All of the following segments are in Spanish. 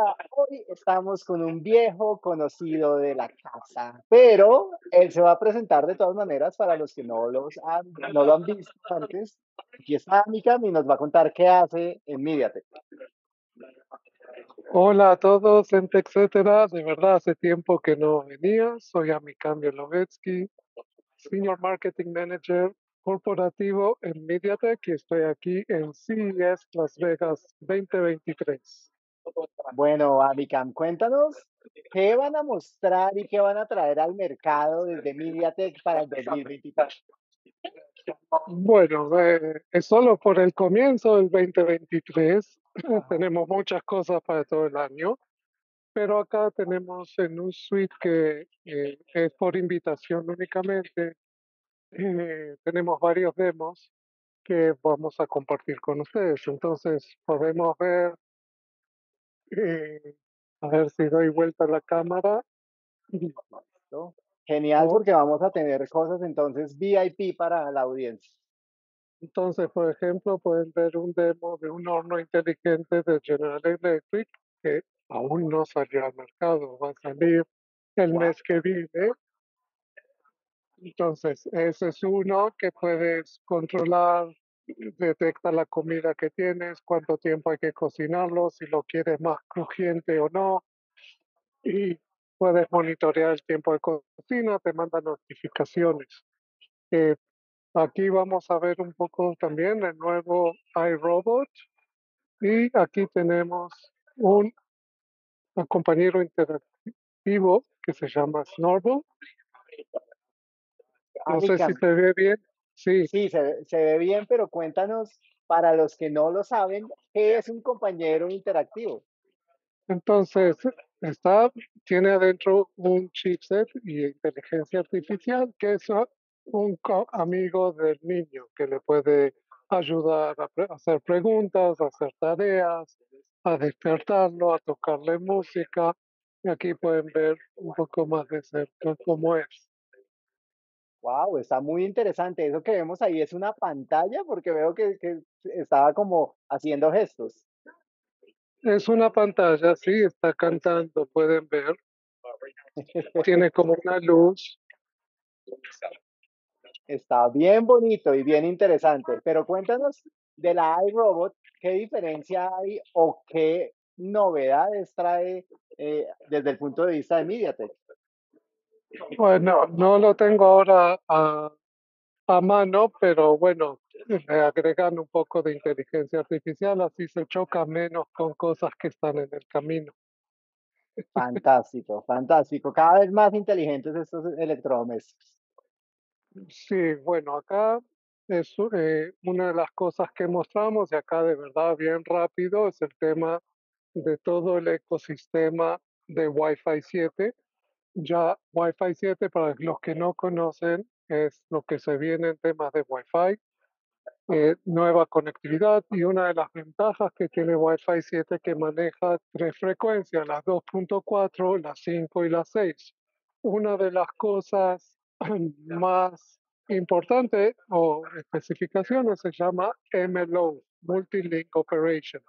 Hola, hoy estamos con un viejo conocido de la casa, pero él se va a presentar de todas maneras para los que no, los han, no lo han visto antes. Aquí está Mikam y nos va a contar qué hace en MediaTek. Hola a todos, gente, etcétera. De verdad, hace tiempo que no venía. Soy Amikam Lovetsky, Senior Marketing Manager corporativo en MediaTek y estoy aquí en CES Las Vegas 2023. Bueno, Amikam, cuéntanos qué van a mostrar y qué van a traer al mercado desde MediaTek para el 2023. Bueno, eh, es solo por el comienzo del 2023. tenemos muchas cosas para todo el año, pero acá tenemos en un suite que eh, es por invitación únicamente. Eh, tenemos varios demos que vamos a compartir con ustedes. Entonces podemos ver, a ver si doy vuelta a la cámara. Genial, porque vamos a tener cosas entonces VIP para la audiencia. Entonces, por ejemplo, pueden ver un demo de un horno inteligente de General Electric que aún no salió al mercado, va a salir el mes que viene. Entonces, ese es uno que puedes controlar, detecta la comida que tienes, cuánto tiempo hay que cocinarlo, si lo quieres más crujiente o no. Y puedes monitorear el tiempo de cocina, te manda notificaciones. Eh, aquí vamos a ver un poco también el nuevo iRobot y aquí tenemos un, compañero interactivo que se llama Snorble. No sé si se ve bien. Sí, sí se, se ve bien, pero cuéntanos para los que no lo saben, ¿qué es un compañero interactivo? Entonces, está, tiene adentro un chipset y inteligencia artificial que es un amigo del niño que le puede ayudar a hacer preguntas, a hacer tareas, a despertarlo, a tocarle música. Y aquí pueden ver un poco más de cerca cómo es. Wow, está muy interesante. Eso que vemos ahí es una pantalla porque veo que, que estaba como haciendo gestos. Es una pantalla, sí, está cantando, pueden ver. Tiene como una luz. Está bien bonito y bien interesante, pero cuéntanos de la iRobot, ¿qué diferencia hay o qué novedades trae eh, desde el punto de vista de MediaTek? Bueno, no lo tengo ahora a, a mano, pero bueno, le agregan un poco de inteligencia artificial, así se choca menos con cosas que están en el camino. Fantástico, fantástico. Cada vez más inteligentes estos electrodomésticos. Sí, bueno, acá es eh, una de las cosas que mostramos y acá de verdad bien rápido es el tema de todo el ecosistema de Wi-Fi 7. Ya Wi-Fi 7, para los que no conocen, es lo que se viene en temas de Wi-Fi, eh, nueva conectividad y una de las ventajas que tiene Wi-Fi 7 que maneja tres frecuencias, las 2.4, las 5 y las 6. Una de las cosas más importante o especificaciones se llama MLO, Multilink Operation,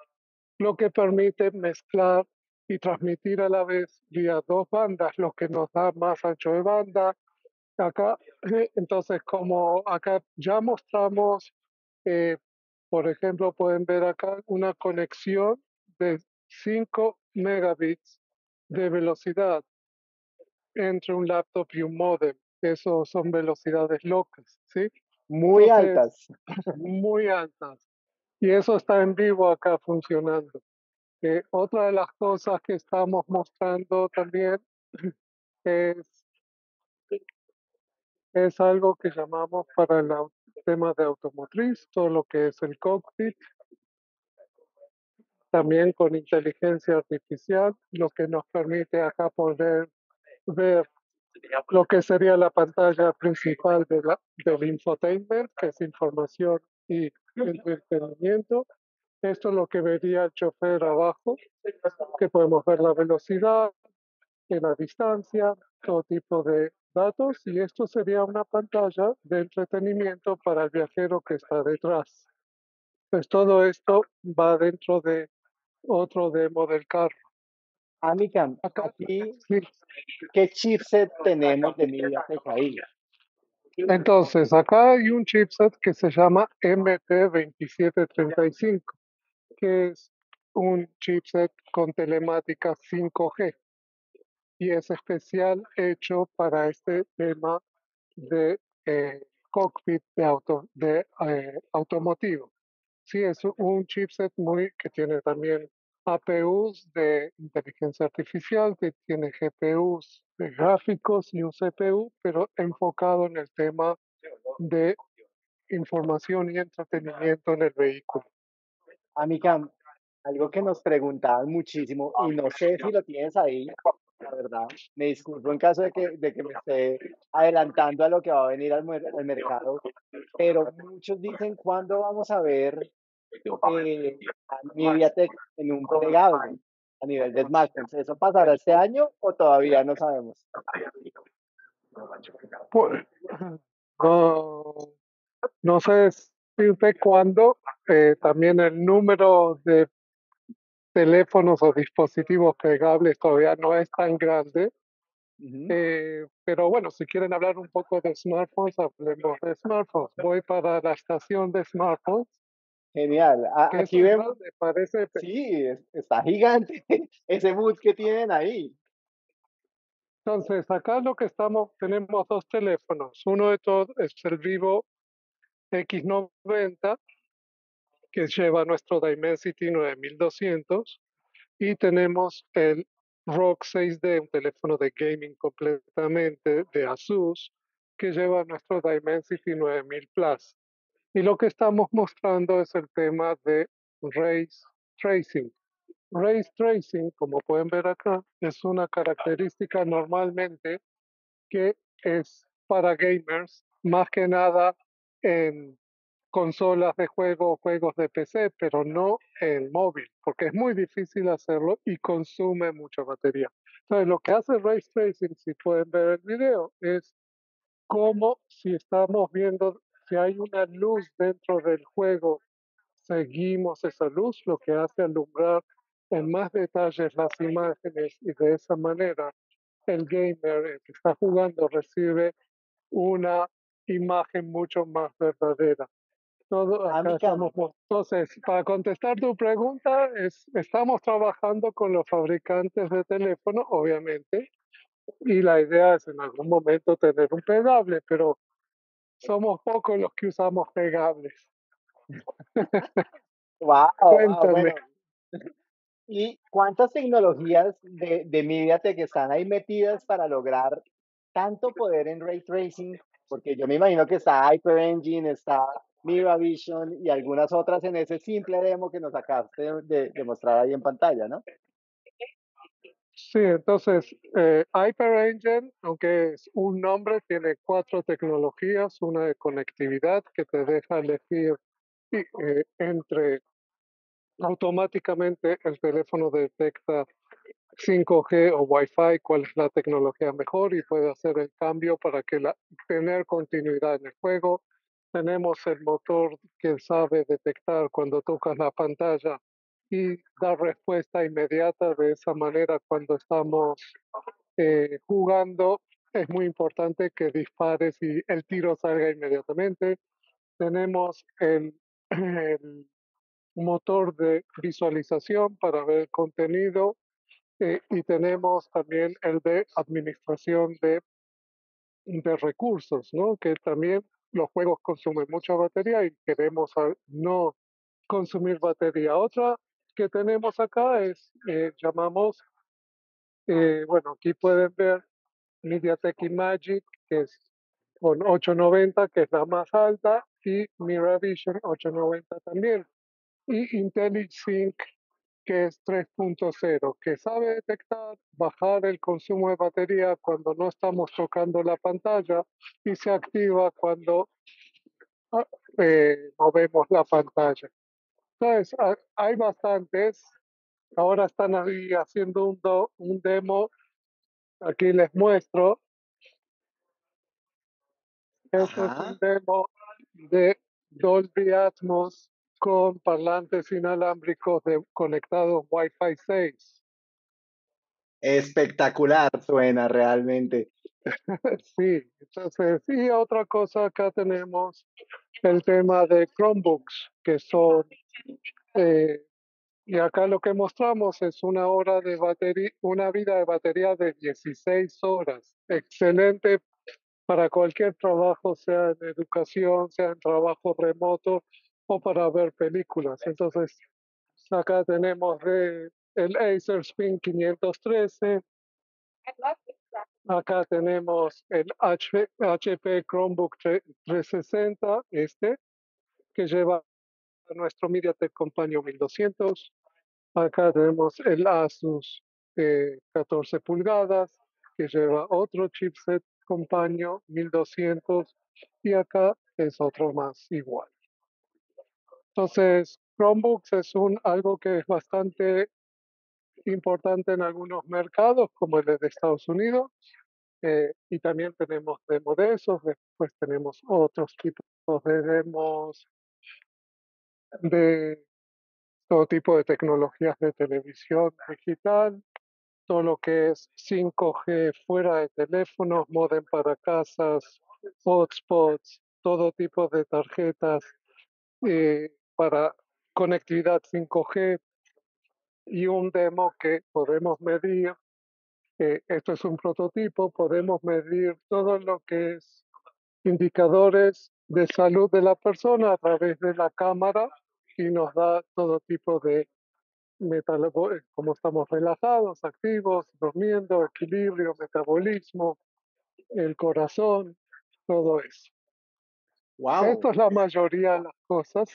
lo que permite mezclar y transmitir a la vez vía dos bandas, lo que nos da más ancho de banda. Acá, entonces, como acá ya mostramos, eh, por ejemplo, pueden ver acá una conexión de 5 megabits de velocidad entre un laptop y un modem eso son velocidades locas, ¿sí? Muy altas. Muy altas. Y eso está en vivo acá funcionando. Otra de las cosas que estamos mostrando también es, es algo que llamamos para el tema de automotriz, todo lo que es el cockpit, también con inteligencia artificial, lo que nos permite acá poder ver lo que sería la pantalla principal de la, del infotainment, que es información y entretenimiento. Esto es lo que vería el chofer abajo, que podemos ver la velocidad, la distancia, todo tipo de datos, y esto sería una pantalla de entretenimiento para el viajero que está detrás. Pues todo esto va dentro de otro demo del carro. Amicam, Acá, aquí, sí. ¿qué chipset tenemos de MediaTek ahí? Entonces, acá hay un chipset que se llama MT2735, que es un chipset con telemática 5G y es especial hecho para este tema de eh, cockpit de auto de eh, automotivo. Sí, es un chipset muy que tiene también APUs de inteligencia artificial, que tiene GPUs de gráficos y un CPU, pero enfocado en el tema de información y entretenimiento en el vehículo. Amicam, algo que nos preguntaban muchísimo y no sé si lo tienes ahí, la verdad. Me disculpo en caso de que, de que me esté adelantando a lo que va a venir al, mer- al mercado, pero muchos dicen cuándo vamos a ver eh, a MediaTek en un plegable a nivel de smartphones. ¿Eso pasará este año o todavía no sabemos? Pues, no, no sé decirte cuándo, eh, también el número de teléfonos o dispositivos plegables todavía no es tan grande, eh, pero bueno, si quieren hablar un poco de smartphones, hablemos de smartphones. Voy para la estación de smartphones, Genial. A- que es aquí vemos, grande, parece, sí, es- está gigante ese boot que tienen ahí. entonces acá lo que estamos, tenemos dos teléfonos, uno de todos es el Vivo X90, que lleva nuestro Dimensity 9200, y tenemos el ROG 6D, un teléfono de gaming completamente de Asus, que lleva nuestro Dimensity 9000 Plus. Y lo que estamos mostrando es el tema de Race Tracing. Race Tracing, como pueden ver acá, es una característica normalmente que es para gamers, más que nada en consolas de juego juegos de PC, pero no en móvil, porque es muy difícil hacerlo y consume mucha batería. Entonces, lo que hace Ray Tracing, si pueden ver el video, es como si estamos viendo si hay una luz dentro del juego, seguimos esa luz, lo que hace alumbrar en más detalles las imágenes y de esa manera el gamer el que está jugando recibe una imagen mucho más verdadera. Todo acá estamos, mo- entonces, para contestar tu pregunta, es, estamos trabajando con los fabricantes de teléfono, obviamente, y la idea es en algún momento tener un plegable, pero somos pocos los que usamos plegables. wow, Cuéntame. bueno. ¿Y cuántas tecnologías de, de MediaTek están ahí metidas para lograr tanto poder en ray tracing? Porque yo me imagino que está Hyper Engine, está Miravision y algunas otras en ese simple demo que nos acabaste de, mostrar ahí en pantalla, ¿no? Sí, entonces, eh, Hyper Engine, aunque es un nombre, tiene cuatro tecnologías, una de conectividad que te deja elegir eh, entre automáticamente el teléfono detecta 5G o Wi-Fi, cuál es la tecnología mejor y puede hacer el cambio para que la, tener continuidad en el juego. Tenemos el motor que sabe detectar cuando tocas la pantalla y dar respuesta inmediata de esa manera cuando estamos eh, jugando. Es muy importante que dispares y el tiro salga inmediatamente. Tenemos el, el motor de visualización para ver el contenido eh, y tenemos también el de administración de, de recursos, ¿no? Que también los juegos consumen mucha batería y queremos no consumir batería. Otra que tenemos acá es, eh, llamamos, eh, bueno, aquí pueden ver MediaTek Imagic, que es con 890, que es la más alta, y Miravision 890 también. Y IntelliSync, que es 3.0, que sabe detectar, bajar el consumo de batería cuando no estamos tocando la pantalla y se activa cuando ah, eh, movemos la pantalla. Entonces, ha- hay bastantes. Ahora están ahí haciendo un, do- un demo. Aquí les muestro. Este es un demo de Dolby Atmos con parlantes inalámbricos de, conectados Wi-Fi 6. Espectacular suena realmente. Sí, entonces, y otra cosa, acá tenemos el tema de Chromebooks, que son, eh, y acá lo que mostramos es una hora de batería, una vida de batería de 16 horas. Excelente para cualquier trabajo, sea en educación, sea en trabajo remoto o para ver películas. Entonces, acá tenemos el Acer Spin 513, Acá tenemos el HP Chromebook 360, este, que lleva nuestro MediaTek Companion 1200. Acá tenemos el Asus 14 pulgadas, que lleva otro chipset Companion 1200. Y acá es otro más igual. Entonces, Chromebooks es un, algo que es bastante importante en algunos mercados, como el de Estados Unidos, eh, y también tenemos demos de esos, después tenemos otros tipos de demos de todo tipo de tecnologías de televisión digital, todo lo que es 5G fuera de teléfonos, modem para casas, hotspots, todo tipo de tarjetas eh, para conectividad 5G y un demo que podemos medir esto es un prototipo, podemos medir todo lo que es indicadores de salud de la persona a través de la cámara y nos da todo tipo de metal, como estamos relajados, activos, durmiendo, equilibrio, metabolismo, el corazón, todo eso. Wow. Esto es la mayoría de las cosas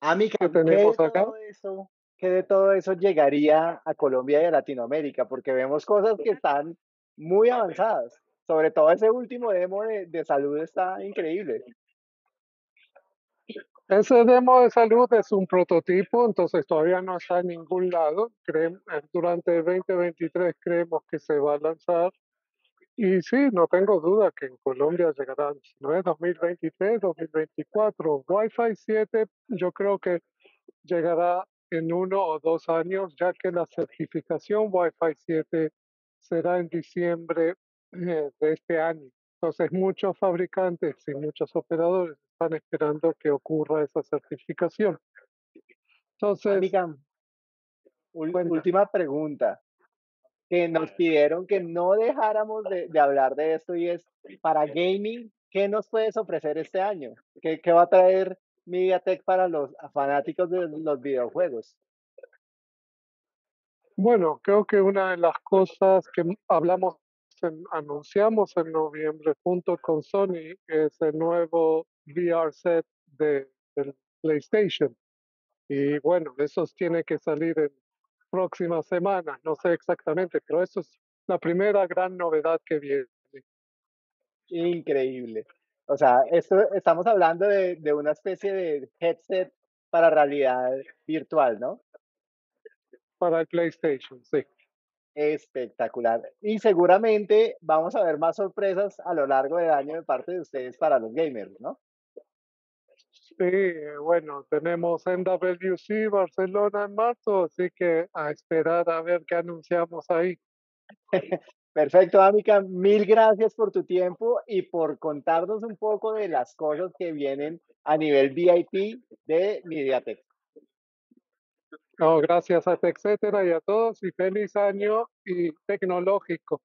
Amiga, que tenemos acá. Eso que de todo eso llegaría a Colombia y a Latinoamérica? Porque vemos cosas que están muy avanzadas. Sobre todo ese último demo de, salud está increíble. Ese demo de salud es un prototipo, entonces todavía no está en ningún lado. durante el 2023 creemos que se va a lanzar. Y sí, no tengo duda que en Colombia llegará, ¿no es 2023, 2024. Wi-Fi 7 yo creo que llegará en uno o dos años, ya que la certificación Wi-Fi 7 será en diciembre eh, de este año. Entonces, muchos fabricantes y muchos operadores están esperando que ocurra esa certificación. Entonces, última pregunta que nos pidieron que no dejáramos de, hablar de esto y es para gaming, ¿qué nos puedes ofrecer este año? ¿Qué, qué va a traer MediaTek para los fanáticos de los videojuegos? Bueno, creo que una de las cosas que hablamos, anunciamos en noviembre junto con Sony es el nuevo VR set de, del PlayStation. Y bueno, eso tiene que salir en próximas semanas, no sé exactamente, pero eso es la primera gran novedad que viene. Increíble. O sea, esto estamos hablando de, de una especie de headset para realidad virtual, ¿no? Para el PlayStation, sí. Espectacular. Y seguramente vamos a ver más sorpresas a lo largo del año de parte de ustedes para los gamers, ¿no? Sí, bueno, tenemos NWC Barcelona en marzo, así que a esperar a ver qué anunciamos ahí. Perfecto, Amica. Mil gracias por tu tiempo y por contarnos un poco de las cosas que vienen a nivel VIP de MediaTek. No, gracias a etcétera y a todos y feliz año y tecnológico.